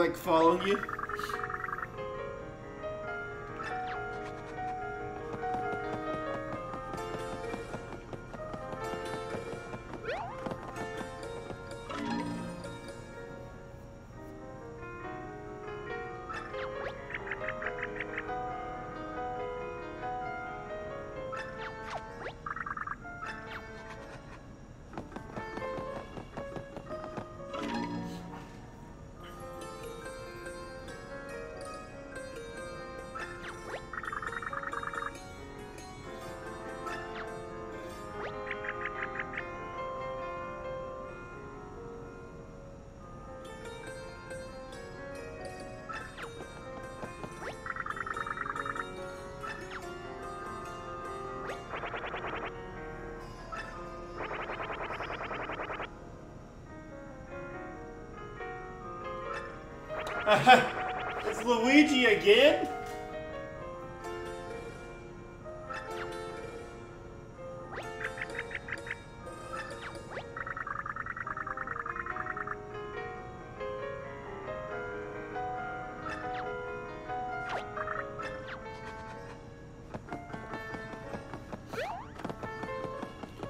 Like following you? It's Luigi again?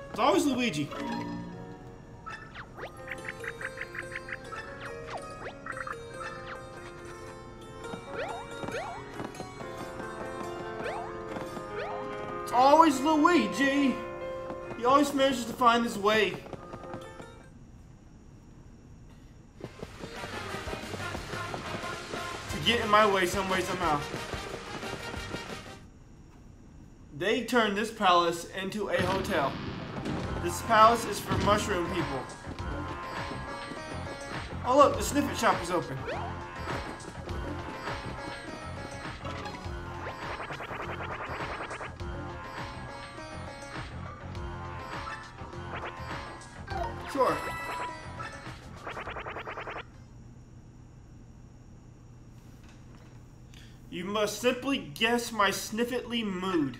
It's always Luigi. Find his way. To get in my way some way, somehow. They turned this palace into a hotel. This palace is for mushroom people. Oh look, the snippet shop is open. Must simply guess my sniffetly mood.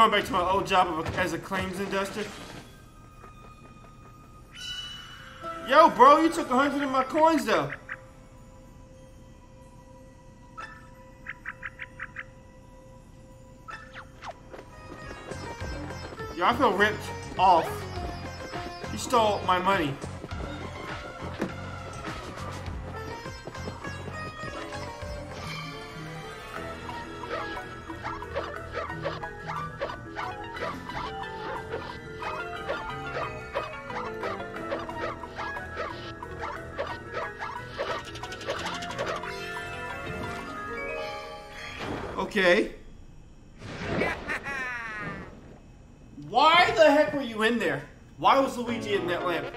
Going back to my old job a, as a claims adjuster. Yo, bro, you took a hundred of my coins though. Yo, I feel ripped off. You stole my money. Luigi in that lamp?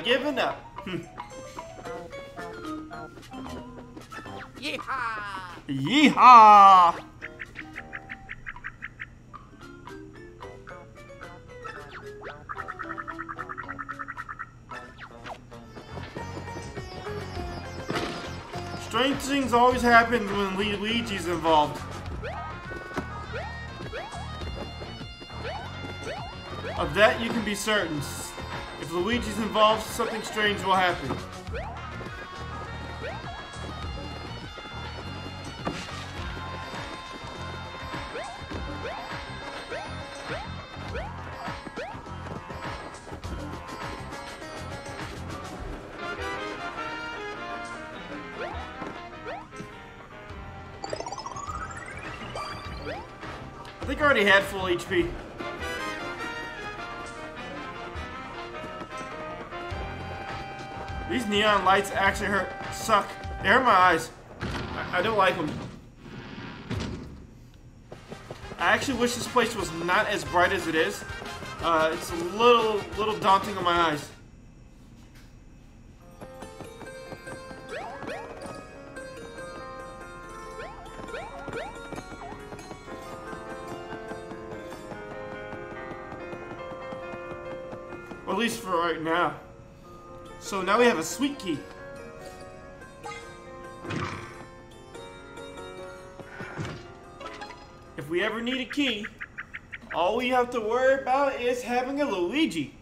I'm giving up. Yeehaw! Yeehaw! Strange things always happen when Luigi's involved. Of that you can be certain. If Luigi's involved, something strange will happen. I think I already had full HP. These neon lights actually hurt, suck. They hurt my eyes. I, I don't like them. I actually wish this place was not as bright as it is. Uh, it's a little, little daunting on my eyes. At least for right now. So now we have a sweet key. If we ever need a key, all we have to worry about is having a Luigi.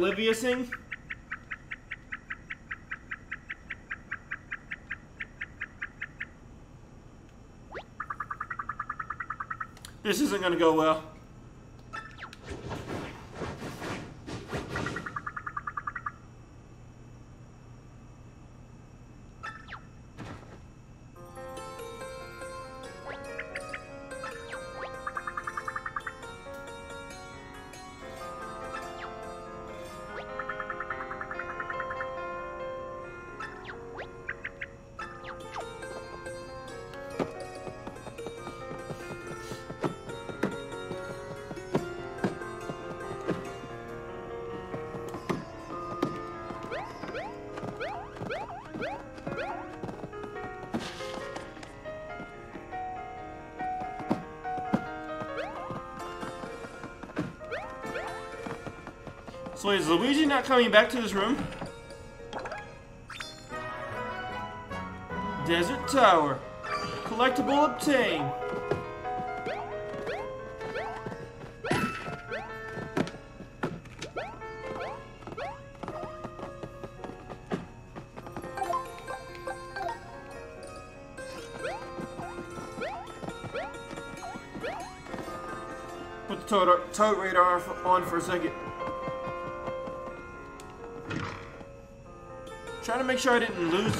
We're gonna have Olivia sing? This isn't gonna go well. So is Luigi not coming back to this room? Desert Tower. Collectible obtained. Put the toad, radar on for a second. Trying to make sure I didn't lose.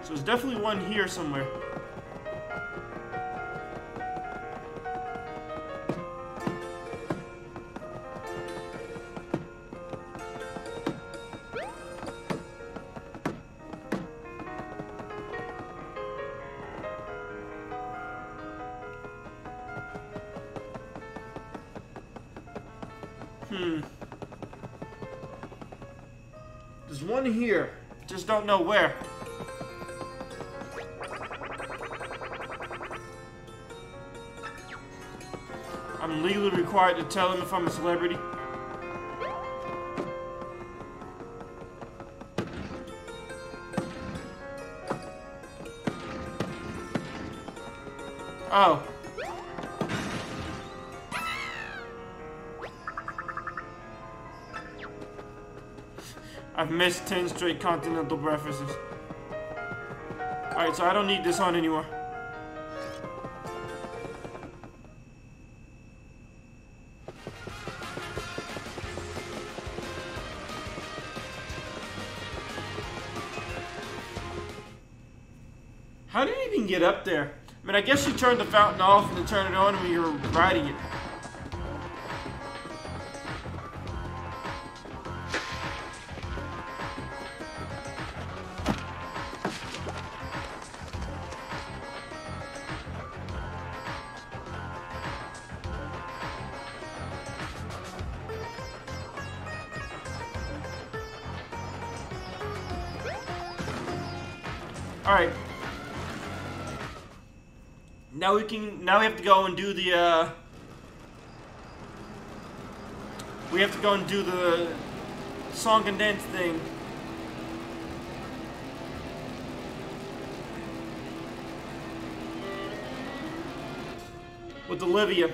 So there's definitely one here somewhere. Here. Just don't know where. I'm legally required to tell him if I'm a celebrity. Missed 10 straight continental breakfasts. Alright, so I don't need this on anymore. How did he even get up there? I mean, I guess you turn the fountain off and then turn it on when you're riding it. Now we have to go and do the, uh... We have to go and do the song and dance thing. With Olivia.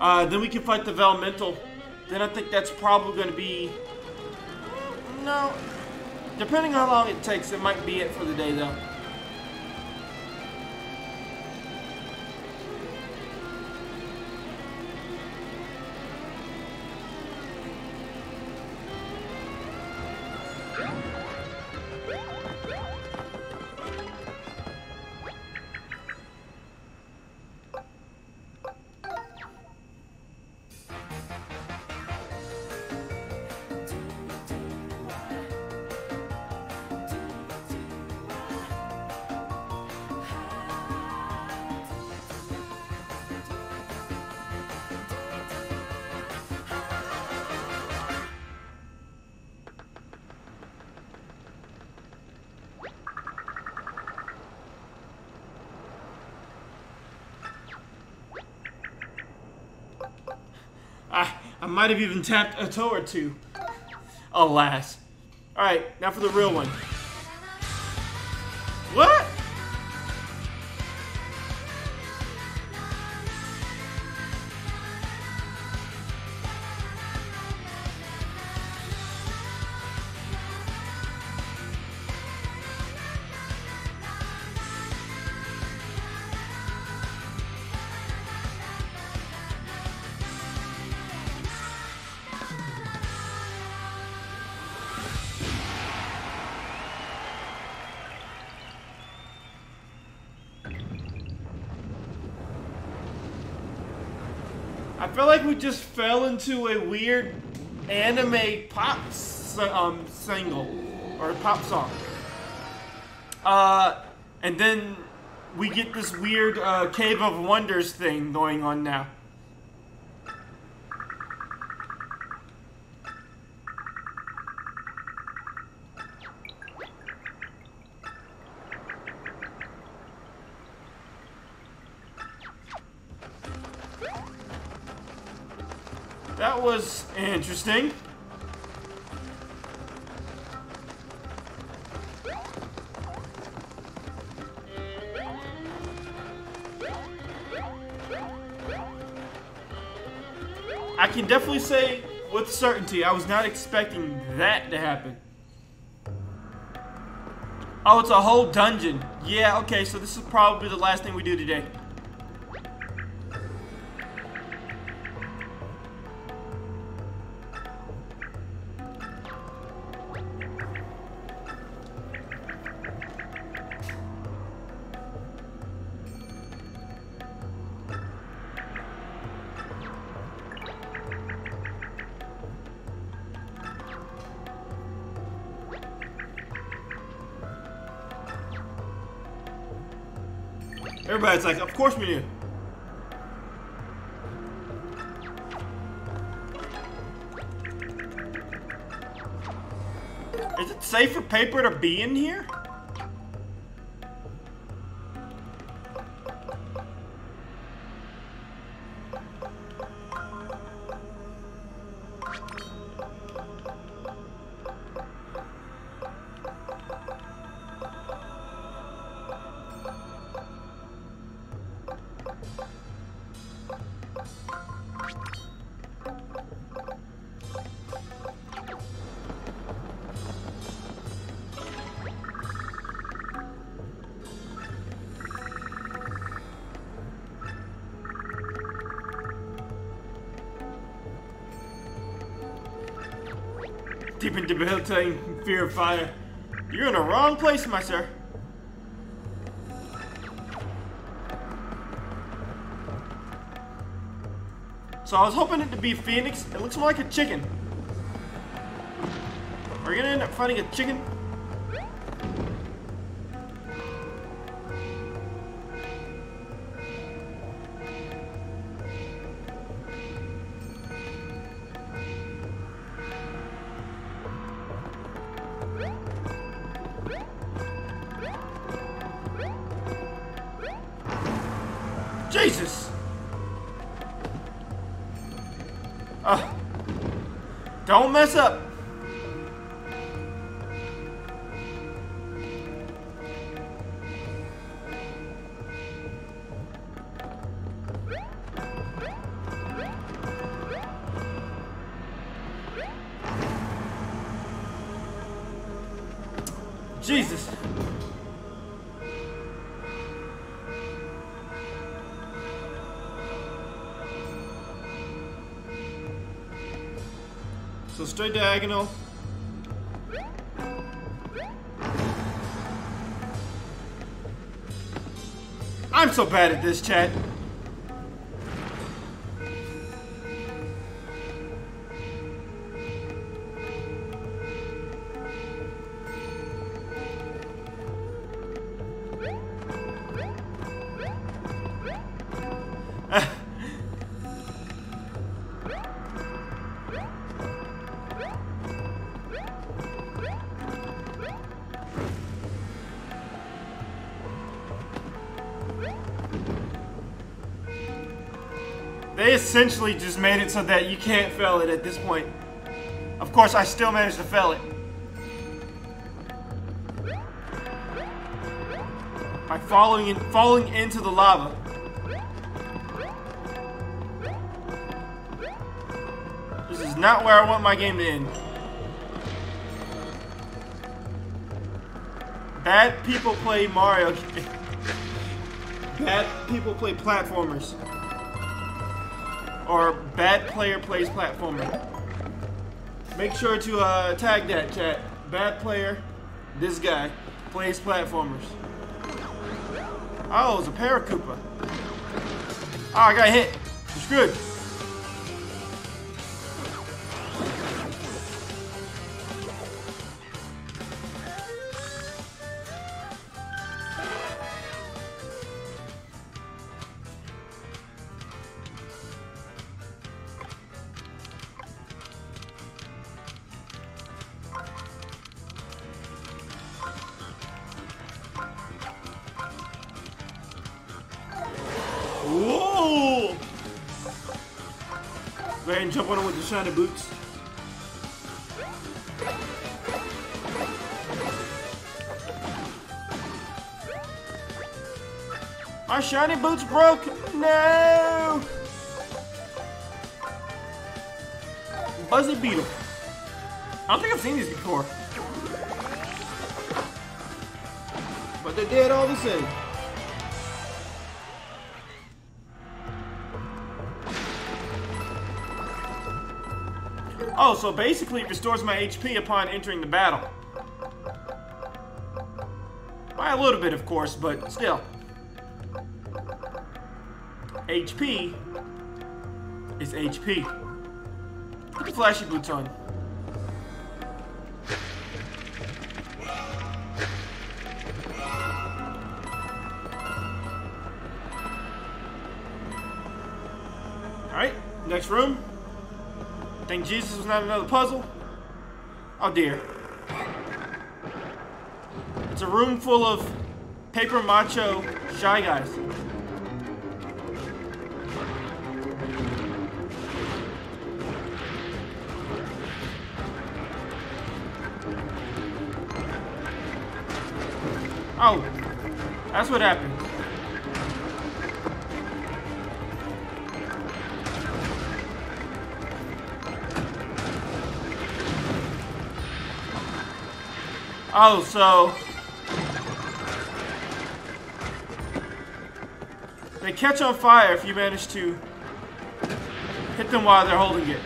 Uh, then we can fight the Vellumental. Then I think that's probably going to be... No, Depending on how long it takes, it might be it for the day, though. Might have even tapped a toe or two. Alas. Alright, now for the real one. Feel like we just fell into a weird anime pop um, single or pop song. Uh, and then we get this weird uh, Cave of Wonders thing going on now. Interesting. I can definitely say with certainty I was not expecting that to happen. Oh, it's a whole dungeon. Yeah, okay, so this is probably the last thing we do today. Course we. Is it safe for paper to be in here? Deep in debilitating fear of fire. You're in the wrong place, my sir. So I was hoping it to be Phoenix. It looks more like a chicken. Are we gonna end up fighting a chicken? Mess up. Straight diagonal. I'm so bad at this, chat. They essentially just made it so that you can't fail it at this point. Of course, I still managed to fail it. By falling in, falling into the lava. This is not where I want my game to end. Bad people play Mario. Bad people play platformers or bad player plays platformer. Make sure to uh, tag that chat. Bad player, this guy, plays platformers. Oh, it's a Paracoopa. Oh, I got hit. It's good. Shiny boots. My shiny boots broke! No! Buzzy Beetle. I don't think I've seen these before. But they're dead all the same. Oh, so basically it restores my HP upon entering the battle. By a little bit, of course, but still. HP is HP. Put the flashy boots on. Alright, next room. Think Jesus was not another puzzle? Oh dear. It's a room full of paper macho shy guys. Oh, that's what happened. Oh, so... They catch on fire if you manage to hit them while they're holding it.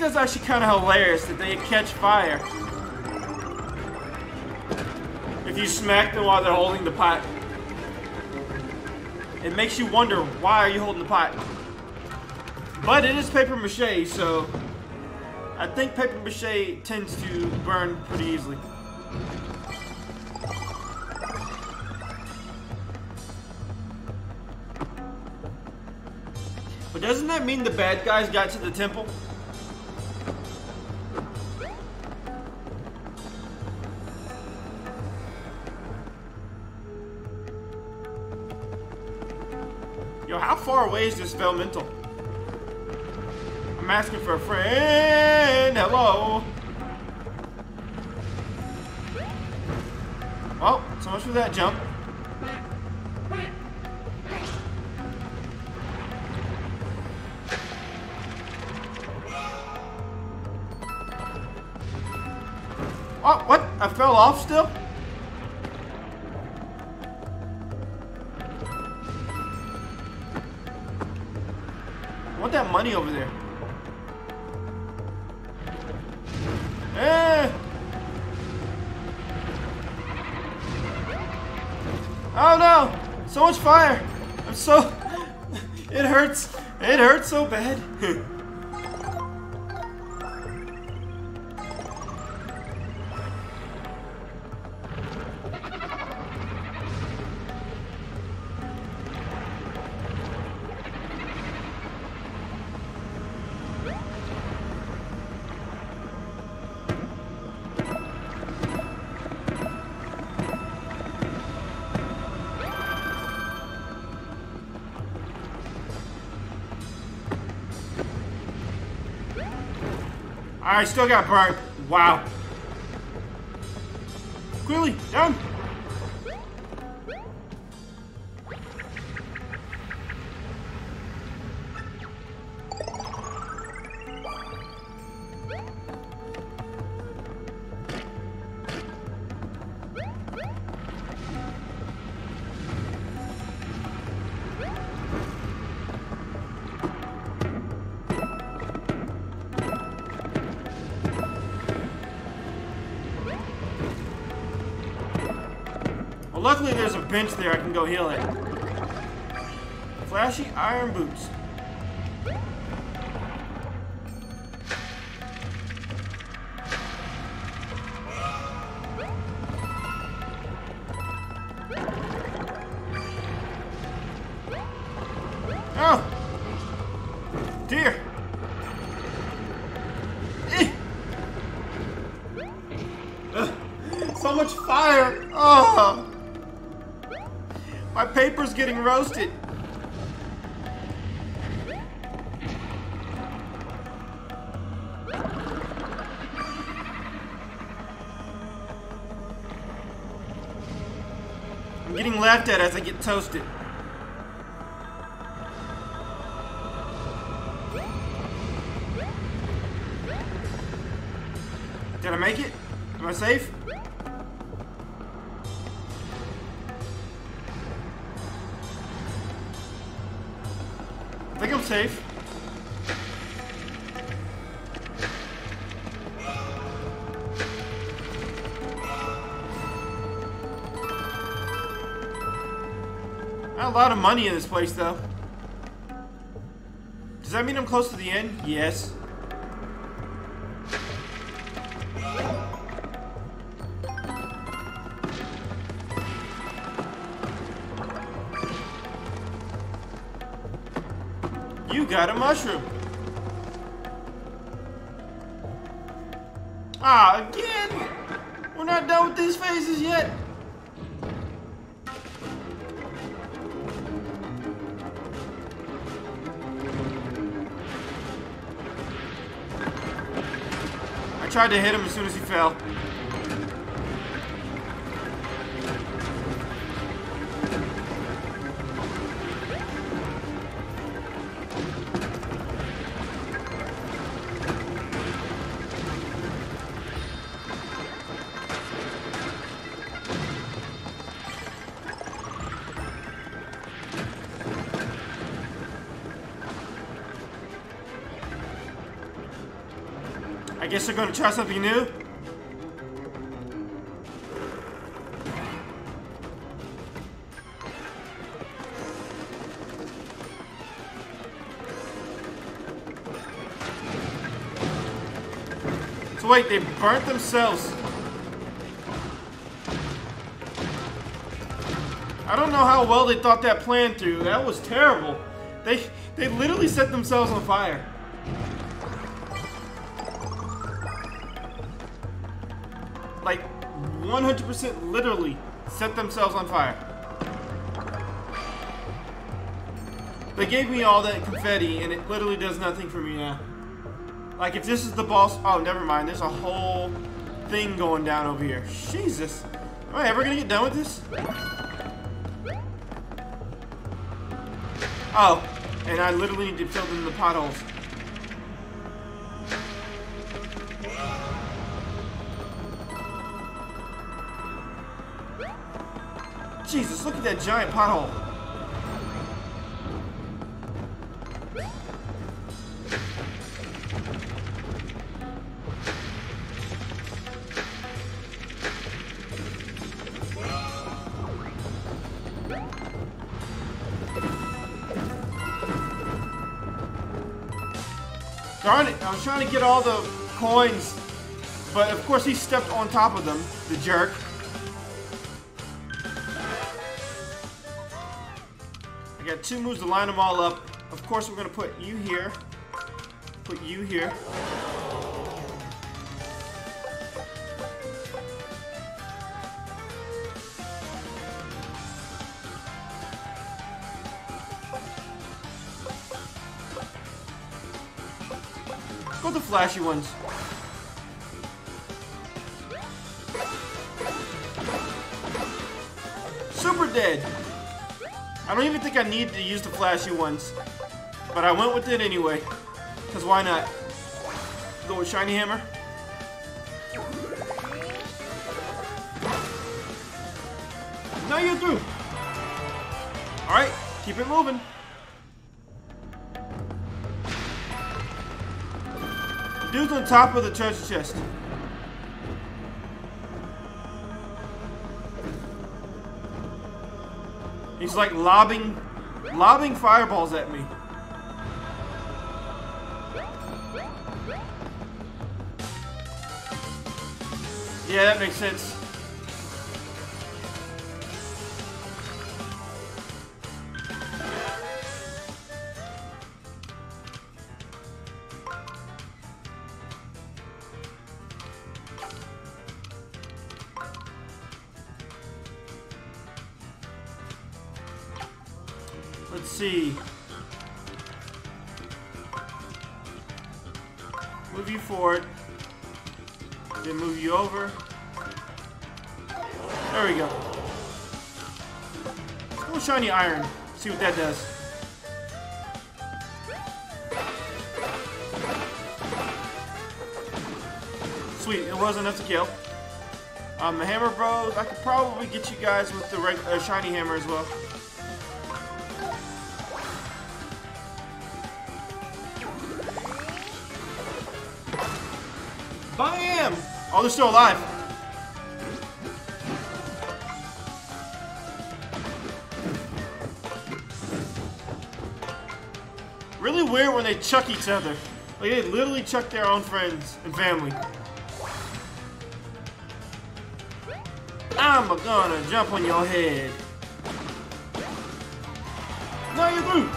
That's actually kind of hilarious that they catch fire. If you smack them while they're holding the pot. It makes you wonder, why are you holding the pot? But it is paper mache, so I think paper mache tends to burn pretty easily. But doesn't that mean the bad guys got to the temple? This Vellumental? I'm asking for a friend. Hello. Well, so much for that jump. Oh, what? I fell off still? Want that money over there. Eh. Oh no! So much fire! I'm so... It hurts. It hurts so bad. still got burnt. Wow. Quickly, down. Bench there I can go heal it. Flashy iron boots. Getting roasted. I'm getting laughed at as I get toasted. Did I make it? Am I safe? Safe. Not a lot of money in this place, though. Does that mean I'm close to the end? Yes. Got a mushroom. Ah, again! We're not done with these phases yet. I tried to hit him as soon as he fell. Guess they're gonna try something new. So wait, they burnt themselves. I don't know how well they thought that plan through. That was terrible. They they literally set themselves on fire. Like 100% literally set themselves on fire. They gave me all that confetti and it literally does nothing for me now. Like if this is the boss, oh never mind, there's a whole thing going down over here. Jesus. Am I ever gonna get done with this? Oh, and I literally need to fill in the potholes. Jesus, look at that giant pothole. Darn it, I was trying to get all the coins, but of course he stepped on top of them, the jerk. Two moves to line them all up. Of course, we're going to put you here. Put you here. Go the flashy ones. Super dead. I don't even think I need to use the flashy ones. But I went with it anyway. Because why not? Go with Shiny Hammer. Now you're through. Alright, keep it moving. Dude's on top of the treasure chest. He's like lobbing, lobbing fireballs at me. Yeah, that makes sense. See what that does. Sweet, it was enough to kill. Um, the Hammer Bros, I could probably get you guys with the uh, shiny hammer as well. Bam! Oh, they're still alive. They chuck each other. Like they literally chuck their own friends and family. I'm gonna jump on your head. No, you through.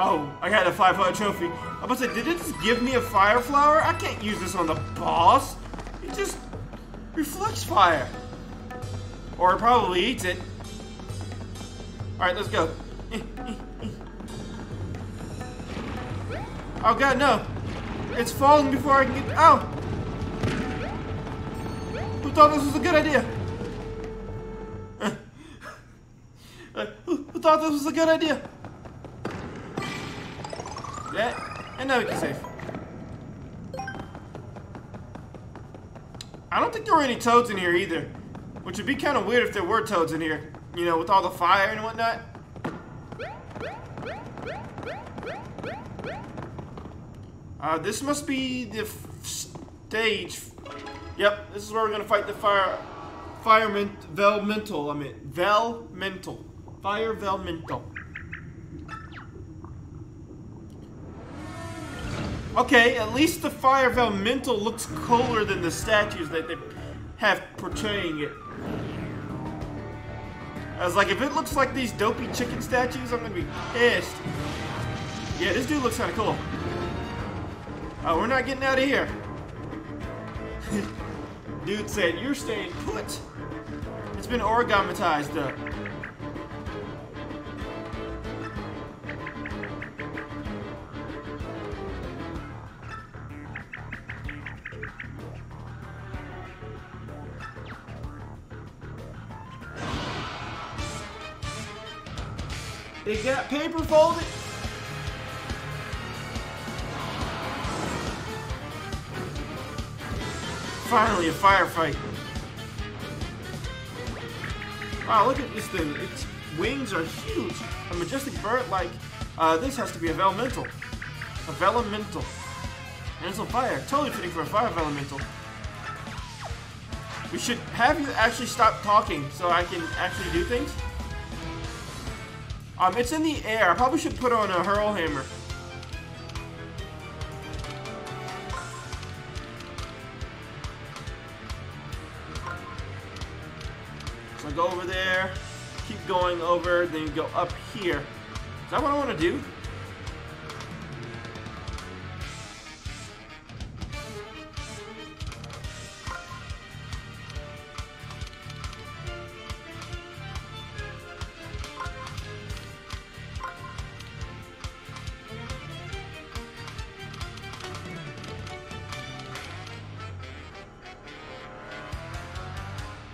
Oh, I got a 500 trophy. I'm about to say, did it just give me a fire flower? I can't use this on the boss. It just reflects fire. Or it probably eats it. Alright, let's go. Oh god, no. It's falling before I can get... Oh! Who thought this was a good idea? who, who thought this was a good idea? That, and now we can save. I don't think there were any toads in here either. Which would be kind of weird if there were toads in here. You know, with all the fire and whatnot. Uh, this must be the stage. Yep, this is where we're gonna fight the fire, fireman, Vellumental. I mean, Vellumental, fire Vellumental. Okay, at least the Fire Vellumental looks cooler than the statues that they have portraying it. I was like, if it looks like these dopey chicken statues, I'm gonna be pissed. Yeah, this dude looks kinda cool. Oh, we're not getting out of here. dude said, you're staying put. It's been origamitized up. Got paper folded. Finally, a firefight. Wow, look at this thing. Its wings are huge. A majestic bird like uh, this has to be a Vellumental. A Vellumental. And it's on fire. Totally fitting for a fire Vellumental. We should have you actually stop talking so I can actually do things. Um, it's in the air. I probably should put on a Hurlhammer. So I go over there, keep going over, then go up here. Is that what I want to do?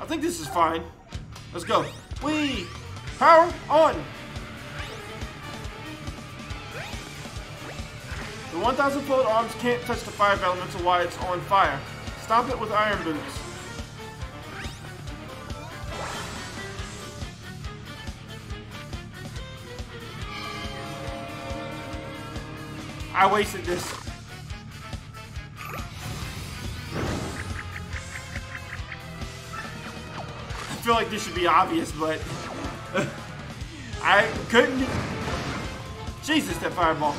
I think this is fine. Let's go. Wee! Power on! The 1,000-Fold Arms can't touch the fire elemental while it's on fire. Stop it with iron boots. I wasted this. Feel like this should be obvious, but I couldn't. Jesus, that fireball.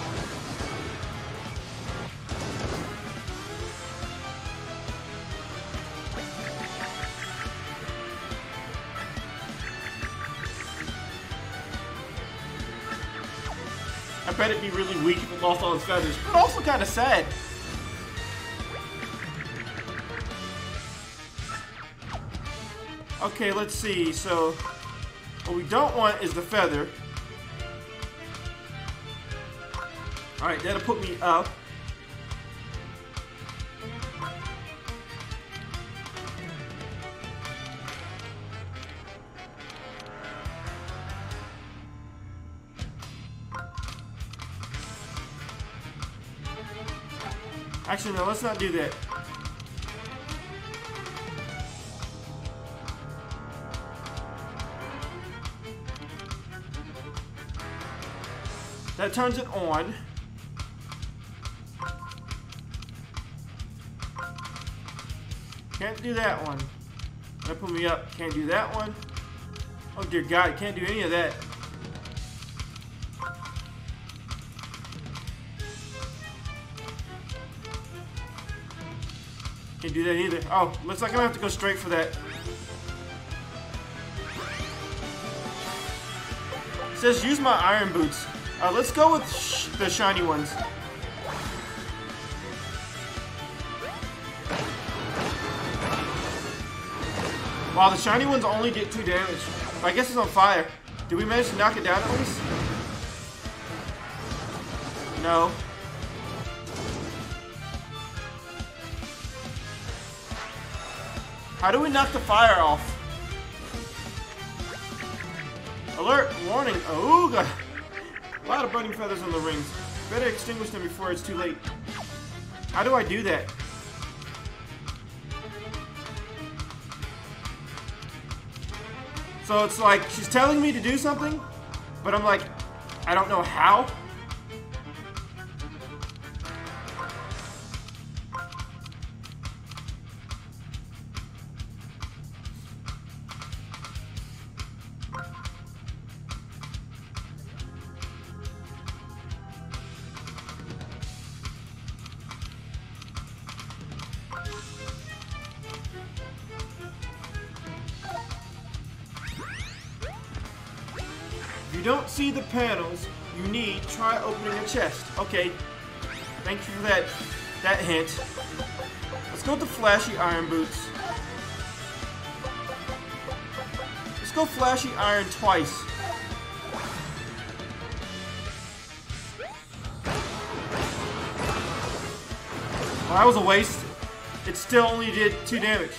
I bet it'd be really weak if it lost all its feathers, but also kind of sad. Okay, let's see. So, what we don't want is the feather. Alright, that'll put me up. Actually, no, let's not do that. Turns it on. Can't do that one. That put me up. Can't do that one. Oh dear God, can't do any of that. Can't do that either. Oh, looks like I'm gonna have to go straight for that. It says use my iron boots. Uh, let's go with sh the shiny ones. Wow, the shiny ones only get two damage. I guess it's on fire. Did we manage to knock it down at least? No. How do we knock the fire off? Alert! Warning! Ooga! A lot of burning feathers on the rings. Better extinguish them before it's too late. How do I do that? So it's like she's telling me to do something, but I'm like, I don't know how. Chest. Okay, thank you for that, that hint. Let's go with the flashy iron boots. Let's go flashy iron twice. Well, that was a waste. It still only did two damage.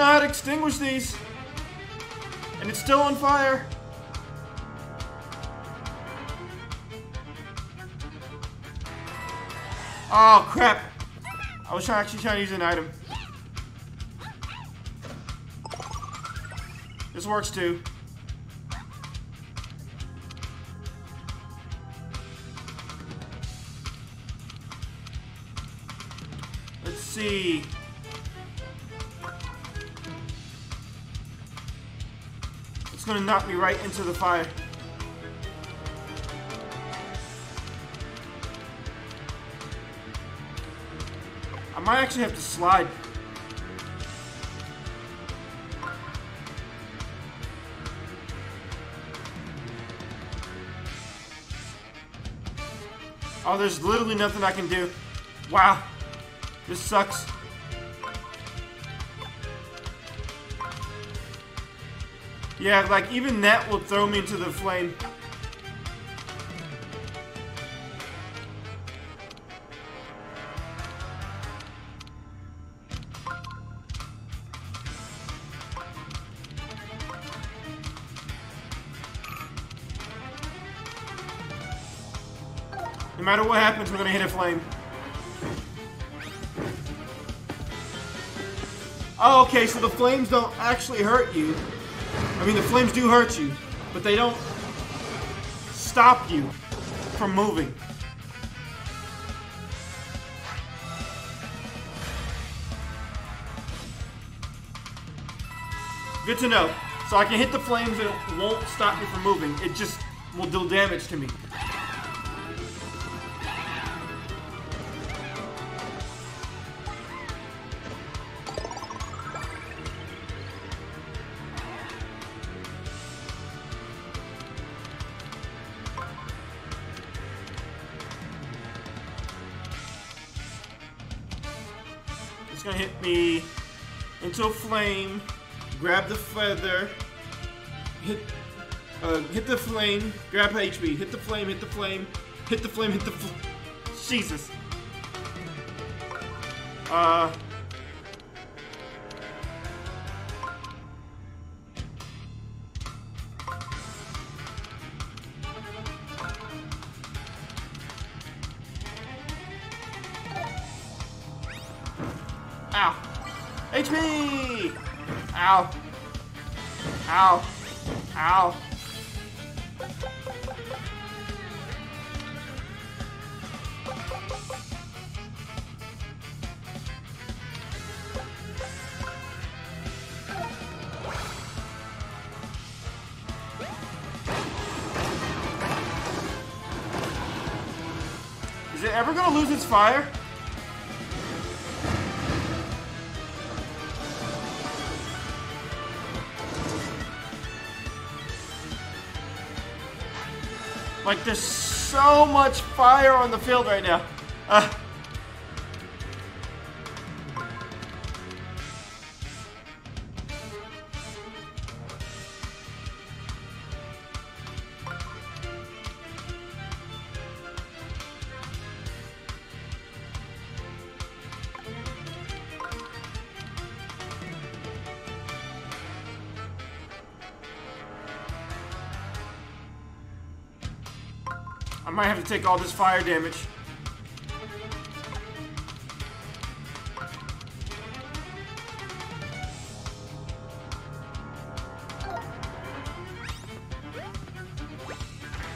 Know how to extinguish these. And it's still on fire. Oh, crap. I was trying, actually trying to use an item. This works too. Let's see. It's gonna knock me right into the fire. I might actually have to slide. Oh, there's literally nothing I can do. Wow. This sucks. Yeah, like even that will throw me into the flame. No matter what happens, we're gonna hit a flame. Oh, okay, so the flames don't actually hurt you. I mean, the flames do hurt you, but they don't stop you from moving. Good to know. So I can hit the flames and it won't stop me from moving. It just will deal damage to me. Flame, grab the feather, hit uh, hit the flame, grab HP, hit the flame, hit the flame, hit the flame, hit the flame. Jesus. Uh. Ow. HP! Ow. Ow. Ow. Is it ever gonna lose its fire? Like, there's so much fire on the field right now. Uh, take all this fire damage.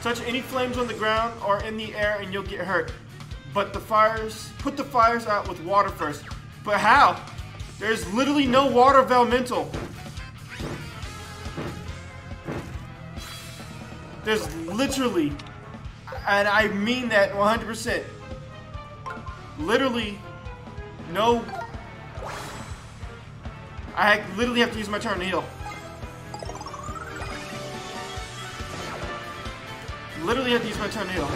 Touch any flames on the ground or in the air and you'll get hurt. But the fires, put the fires out with water first. But how? There's literally no water elemental. There's literally, and I mean that 100%, literally no, I literally have to use my turn to heal. Literally have to use my turn to heal.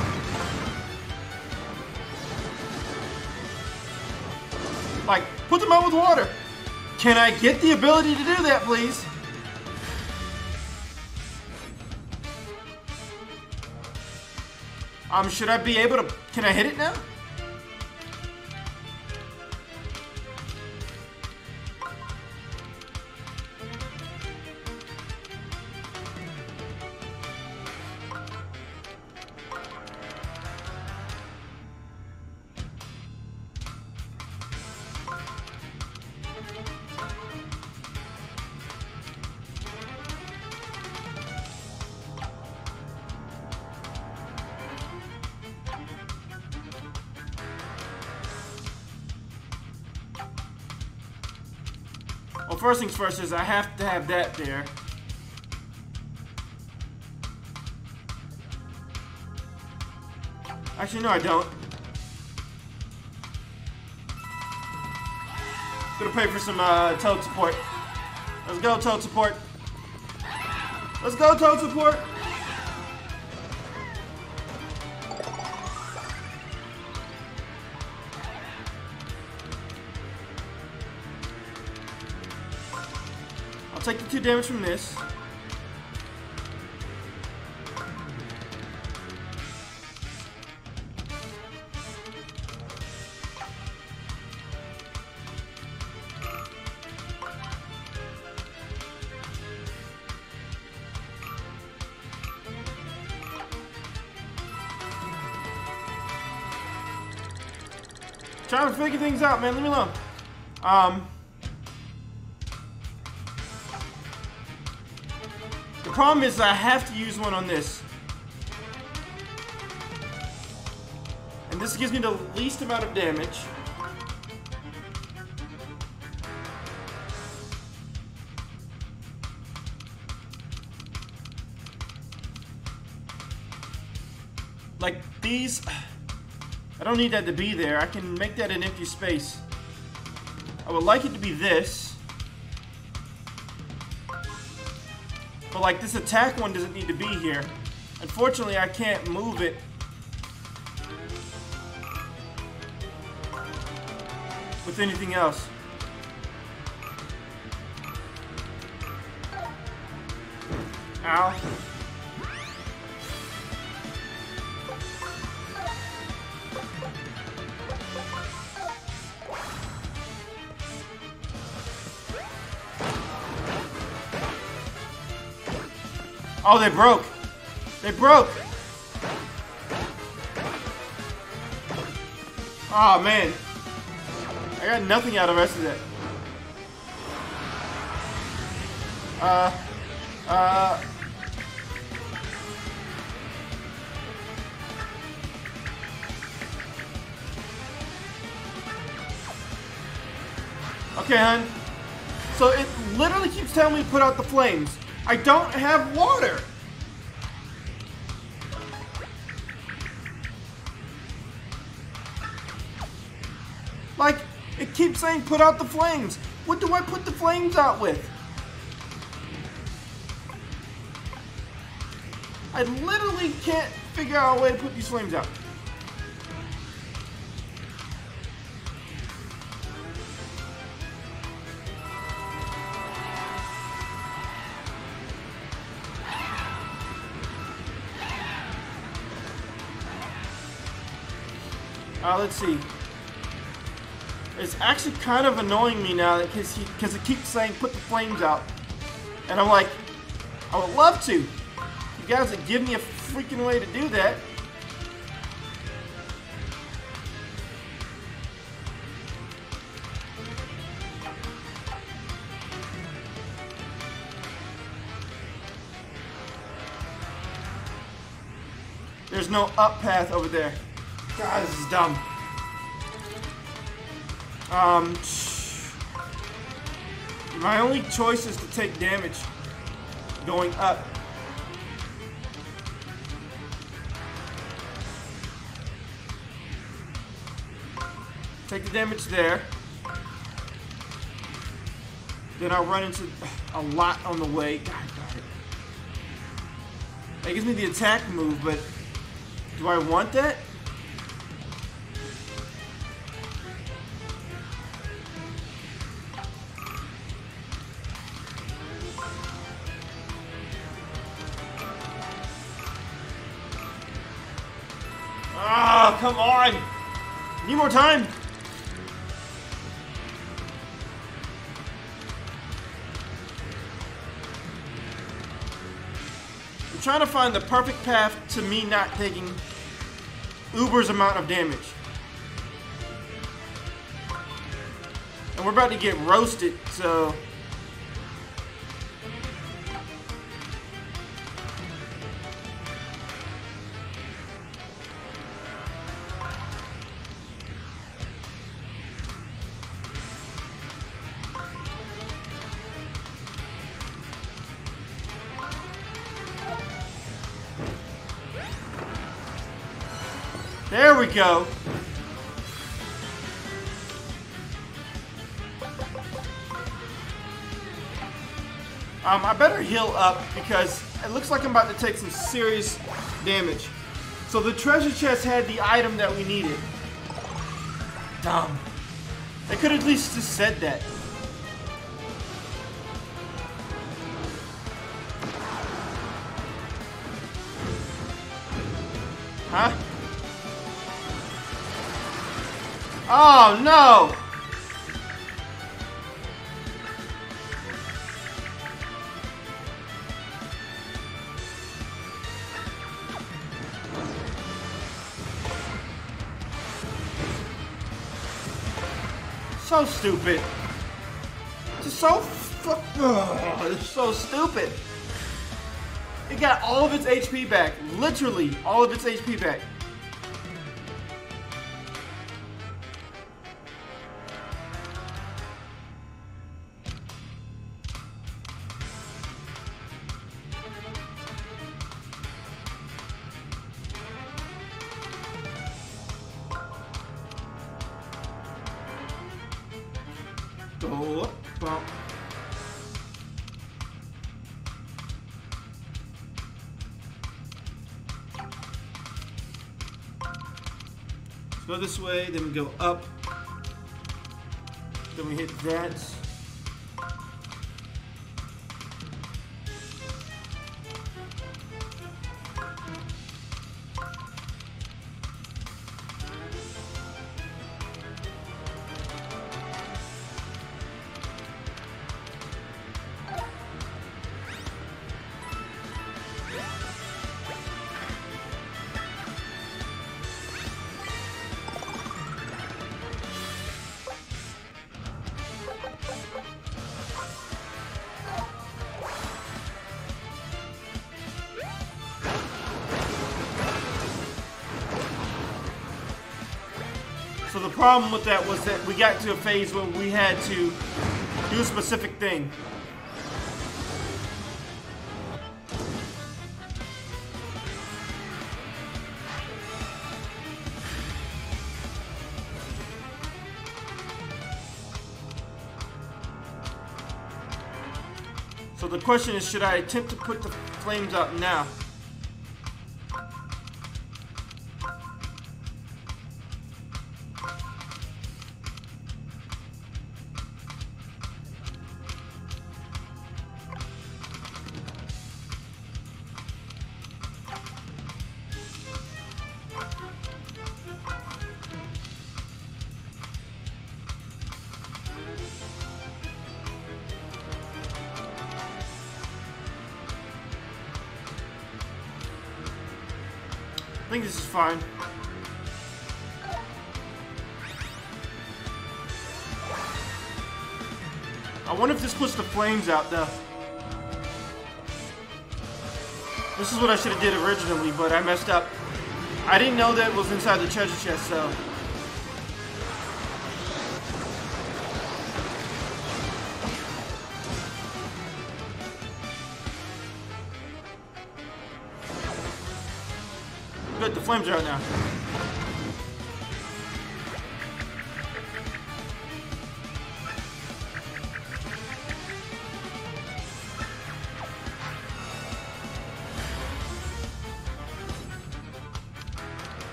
Like, put them out with water. Can I get the ability to do that, please? Um, should I be able to... Can I hit it now? Is I have to have that there. Actually, no, I don't. Gonna pay for some uh, toad support. Let's go, toad support. Let's go, toad support. Two damage from this. Trying to figure things out, man. Leave me alone. Um. Problem is I have to use one on this. And this gives me the least amount of damage. Like these, I don't need that to be there. I can make that an empty space. I would like it to be this. But like this attack one doesn't need to be here. Unfortunately, I can't move it. With anything else. Ow. Oh, they broke. They broke. Oh, man. I got nothing out of the rest of that. Uh, uh. Okay, hon. So it literally keeps telling me to put out the flames. I don't have water. Like, it keeps saying put out the flames. What do I put the flames out with? I literally can't figure out a way to put these flames out. Uh, let's see. It's actually kind of annoying me now because because it keeps saying put the flames out, and I'm like, I would love to. You guys would give me a freaking way to do that. There's no up path over there. God, this is dumb. Um, my only choice is to take damage going up. Take the damage there. Then I'll run into a lot on the way. God darn it. That gives me the attack move, but do I want that? More time! I'm trying to find the perfect path to me not taking Uber's amount of damage. And we're about to get roasted, so... go. Um, I better heal up because it looks like I'm about to take some serious damage. So the treasure chest had the item that we needed. Dumb. They could at least just said that. Oh no! So stupid. Just so it's so stupid. It got all of its HP back. Literally, all of its HP back. Go this way, then we go up. Then we hit that. Problem with that was that we got to a phase where we had to do a specific thing. So the question is, should I attempt to put the flames out now? Fine. I wonder if this puts the flames out though. This is what I should have did originally, but I messed up. I didn't know that was inside the treasure chest, so... flames out now.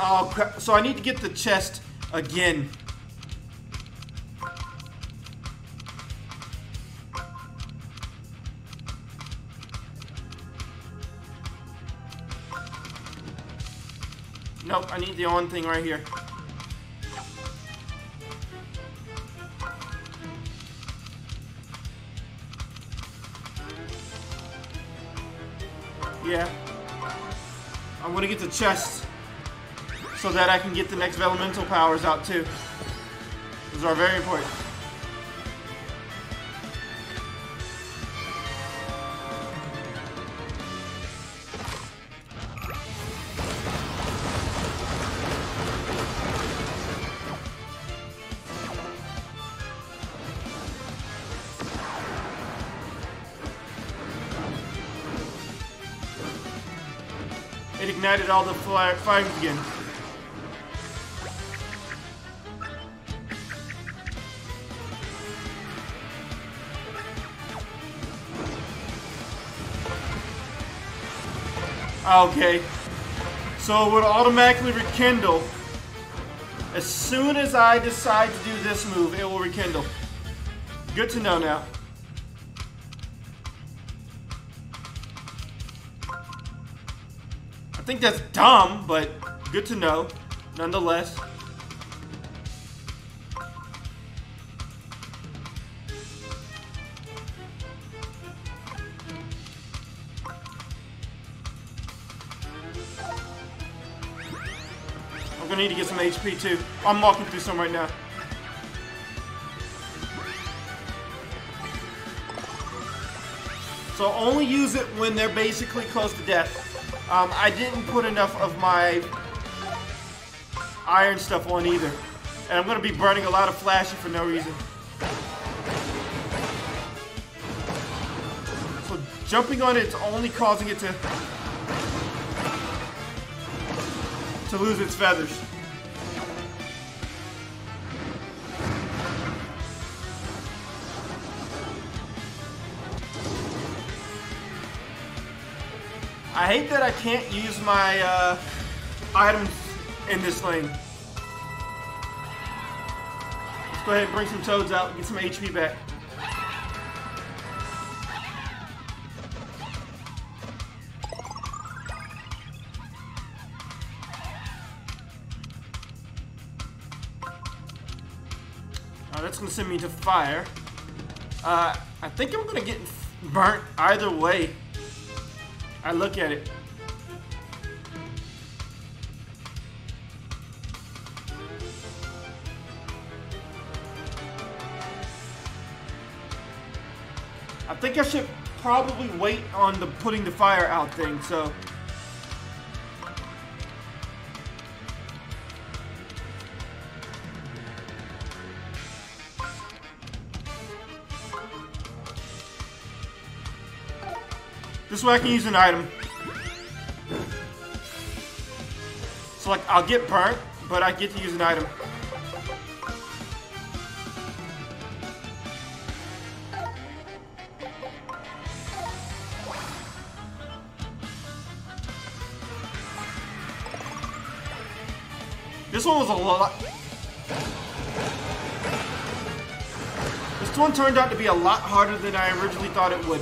Oh crap, so I need to get the chest again. I need the on thing right here. Yeah. I'm gonna get the chest so that I can get the next elemental powers out too. Those are very important. All the fire again. Okay. So it would automatically rekindle. As soon as I decide to do this move, it will rekindle. Good to know now. That's dumb, but good to know, nonetheless. I'm gonna need to get some HP too. I'm walking through some right now. So only use it when they're basically close to death. Um, I didn't put enough of my iron stuff on either. And I'm gonna be burning a lot of flashy for no reason. So jumping on it's only causing it to to lose its feathers. Hate that I can't use my uh, items in this lane. Let's go ahead and bring some toads out and get some HP back. That's gonna send me to fire. Uh, I think I'm gonna get burnt either way. I look at it. I think I should probably wait on the putting the fire out thing, so. Way I can use an item. So like, I'll get burnt, but I get to use an item. This one was a lot... This one turned out to be a lot harder than I originally thought it would.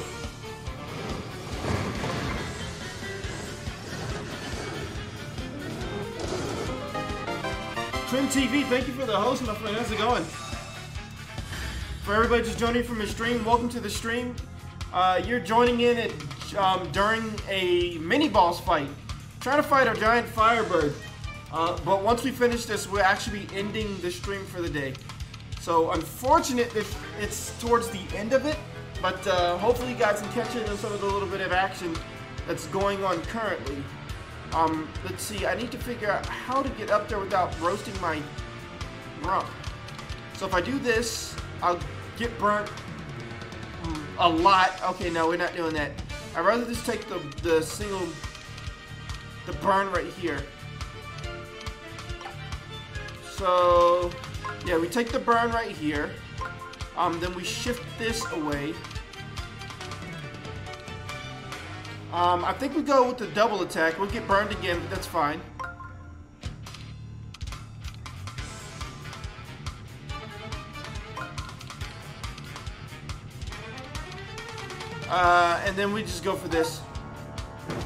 Trim TV, thank you for the host, my friend. How's it going? For everybody just joining from the stream, welcome to the stream. Uh, you're joining in at, um, during a mini boss fight. Trying to fight a giant firebird. Uh, but once we finish this, we'll actually be ending the stream for the day. So unfortunate if it's towards the end of it, but uh, hopefully you guys can catch it in some of the little bit of action that's going on currently. Um, let's see, I need to figure out how to get up there without roasting my rump. So if I do this, I'll get burnt a lot. Okay, no, we're not doing that. I'd rather just take the, the single, the burn right here. So, yeah, we take the burn right here. Um, then we shift this away. Um, I think we go with the double attack. We'll get burned again, but that's fine. Uh, and then we just go for this.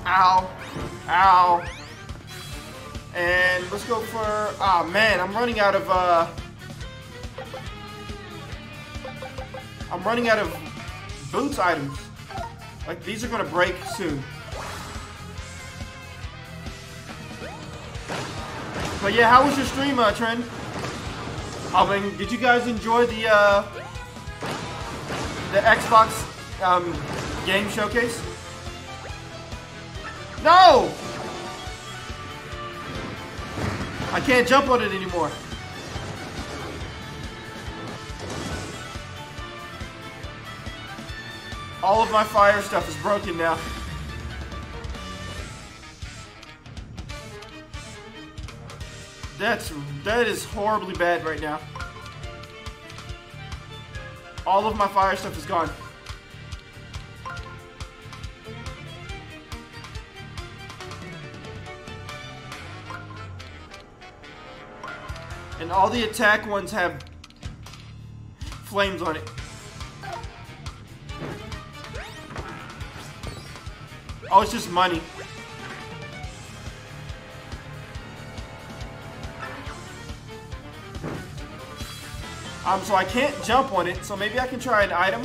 Ow. Ow. And let's go for... Ah, oh, man, I'm running out of, uh... I'm running out of boots items. Like, these are gonna break soon. But yeah, how was your stream, uh, Trend? I mean, did you guys enjoy the, uh... The Xbox, um, game showcase? No! I can't jump on it anymore. All of my fire stuff is broken now. That's, that is horribly bad right now. All of my fire stuff is gone. And all the attack ones have flames on it. Oh, it's just money. Um, so I can't jump on it, so maybe I can try an item.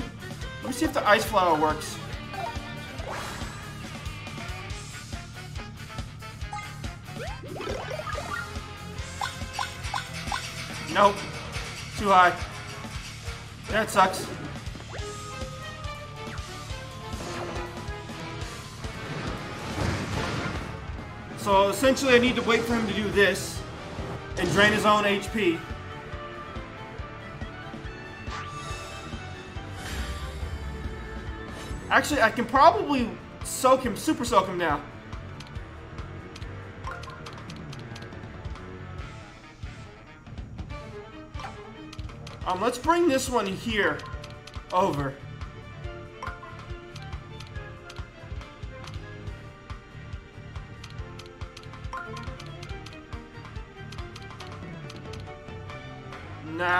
Let me see if the ice flower works. Nope. Too high. That sucks. So essentially I need to wait for him to do this and drain his own HP. Actually, I can probably soak him, super soak him now. Um, let's bring this one here over.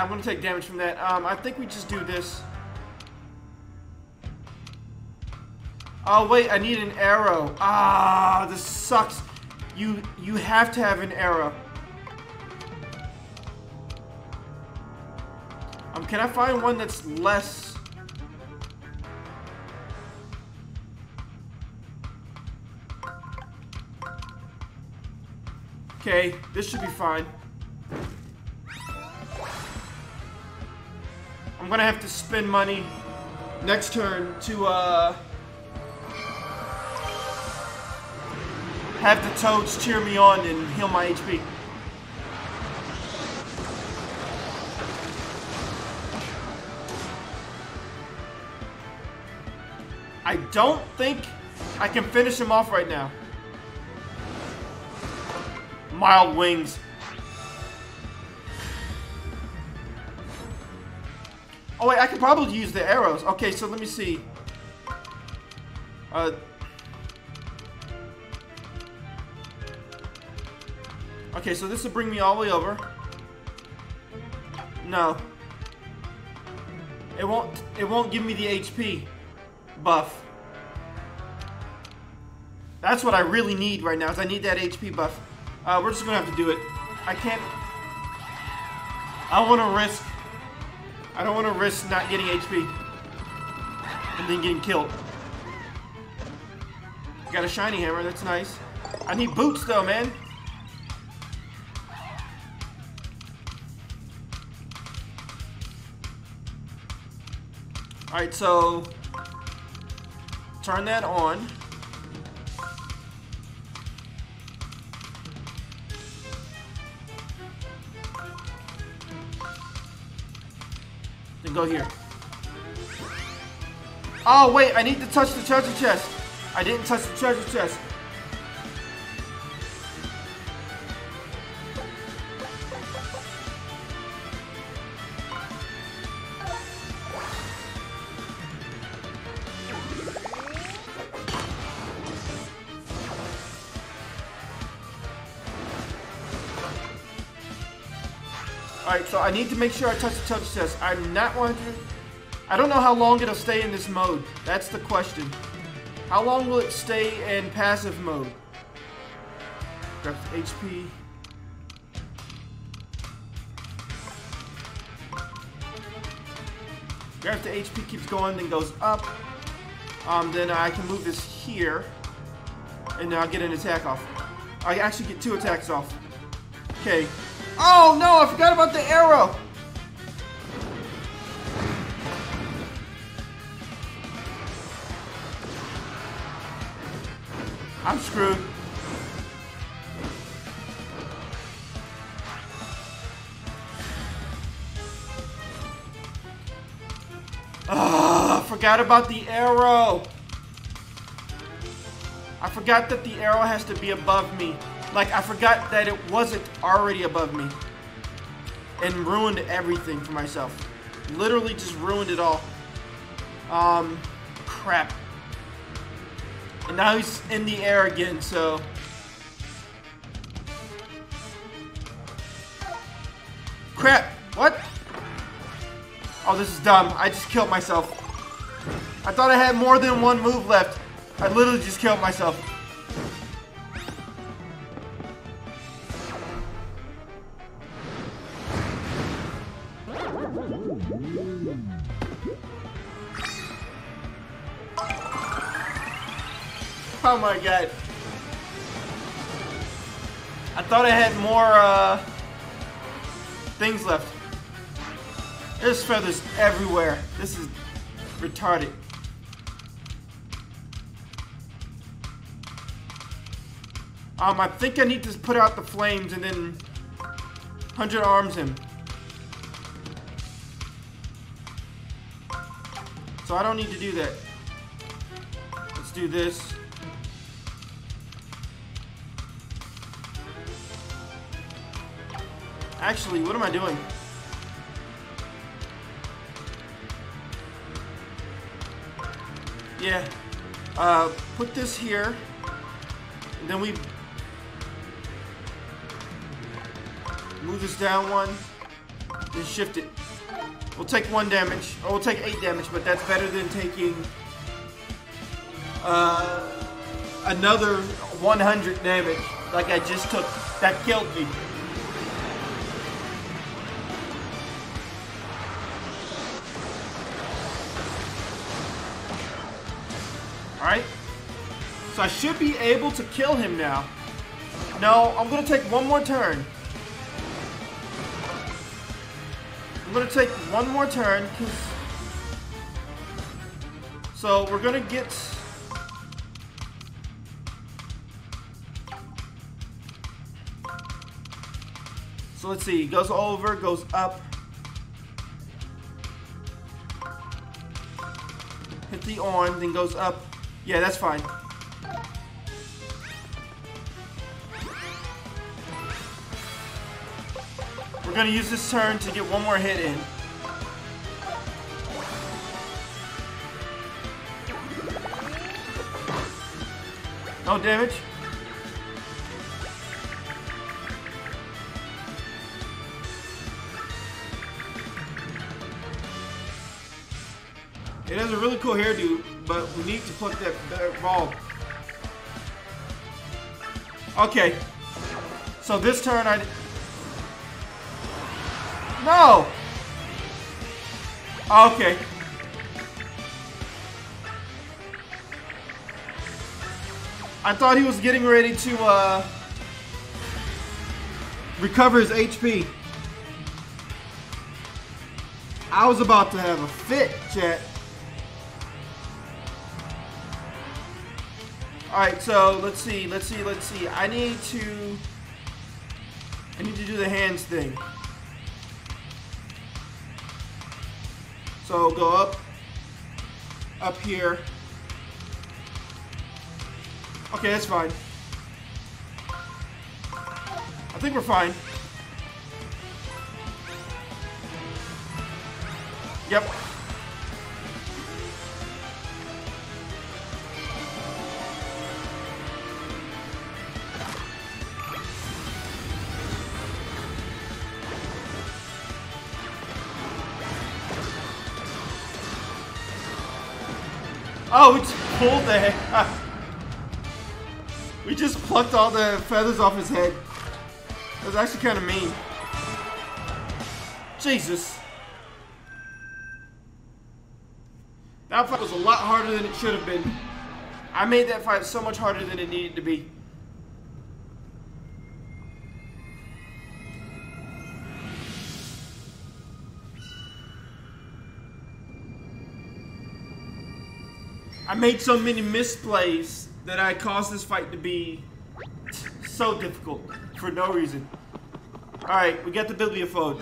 I'm gonna take damage from that. Um, I think we just do this. Oh wait, I need an arrow. Ah, this sucks. You you have to have an arrow. Um, can I find one that's less... Okay, this should be fine. Gonna have to spend money next turn to, uh... Have the toads cheer me on and heal my HP. I don't think I can finish him off right now. Mild wings. Oh wait, I could probably use the arrows. Okay, so let me see. Uh, okay, so this will bring me all the way over. No. It won't it won't give me the HP buff. That's what I really need right now, is I need that HP buff. Uh, we're just gonna have to do it. I can't... I want to risk... I don't want to risk not getting HP. And then getting killed. Got a shiny hammer, that's nice. I need boots though, man. Alright, so... Turn that on. Go here. Oh, wait, I need to touch the treasure chest. I didn't touch the treasure chest. I need to make sure I touch the touch test. I'm not 100... I don't know how long it'll stay in this mode. That's the question. How long will it stay in passive mode? Grab the HP. Grab the HP keeps going, then goes up. Um, then I can move this here. And then I'll get an attack off. I actually get two attacks off. Okay, Oh no, I forgot about the arrow. I'm screwed. Ah, forgot about the arrow. I forgot that the arrow has to be above me. Like, I forgot that it wasn't already above me. And ruined everything for myself. Literally just ruined it all. Um, crap. And now he's in the air again, so... Crap! What? Oh, this is dumb. I just killed myself. I thought I had more than one move left. I literally just killed myself. Oh my god. I thought I had more uh, things left. There's feathers everywhere. This is retarded. Um, I think I need to put out the flames and then 100 arms him. So I don't need to do that. Let's do this. Actually, what am I doing? Yeah. Uh, put this here. And then we move this down one. Then shift it. We'll take one damage. Or we'll take eight damage, but that's better than taking uh, another 100 damage like I just took. That killed me. I should be able to kill him now. No, I'm going to take one more turn. I'm going to take one more turn. So we're going to get... So let's see, goes over, goes up. Hit the on, then goes up. Yeah, that's fine. We're gonna use this turn to get one more hit in. No damage. It has a really cool hairdo, but we need to put that, that ball. Okay. So this turn I... No! Okay. I thought he was getting ready to uh, recover his HP. I was about to have a fit, chat. Alright, so let's see, let's see, let's see. I need to... I need to do the hands thing. So go up, up here. Okay, that's fine. I think we're fine. Yep. Oh, we just pulled the We just plucked all the feathers off his head. That was actually kind of mean. Jesus. That fight was a lot harder than it should have been. I made that fight so much harder than it needed to be. I made so many misplays that I caused this fight to be so difficult for no reason. Alright, we got the Bibliophone.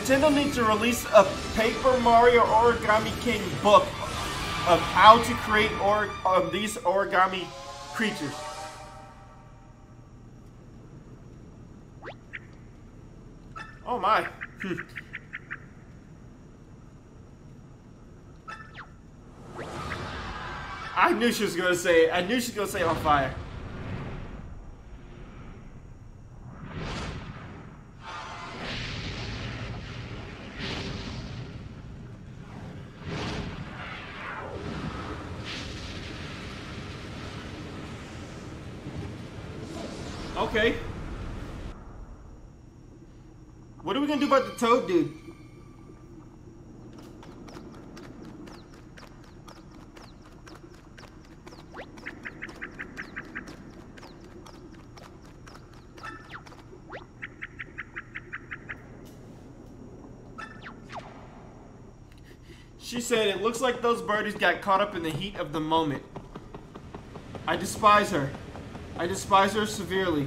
Nintendo needs to release a Paper Mario Origami King book of how to create or um, these origami creatures. Oh my. I knew she was gonna say I knew she was gonna say on fire. What are we gonna do about the toad dude? She said, it looks like those birdies got caught up in the heat of the moment. I despise her. I despise her severely.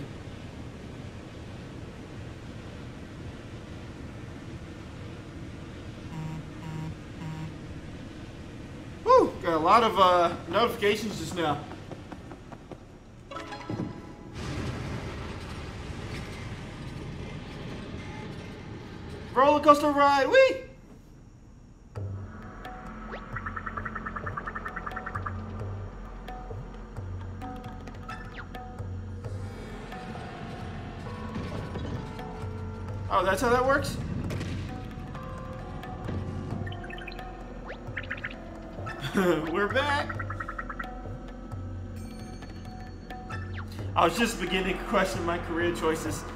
Whew, got a lot of uh, notifications just now. Roller coaster ride, wee! Oh, that's how that works? We're back! I was just beginning to question my career choices.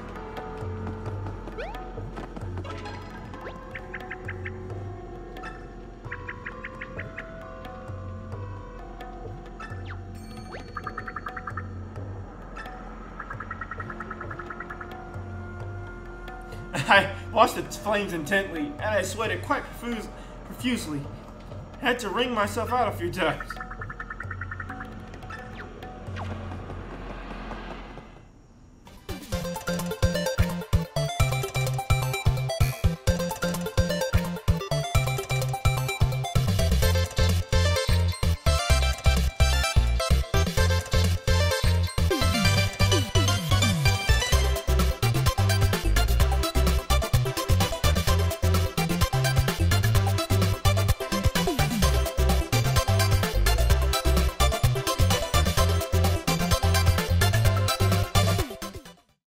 I watched the flames intently, and I sweated quite profusely. Had to wring myself out a few times.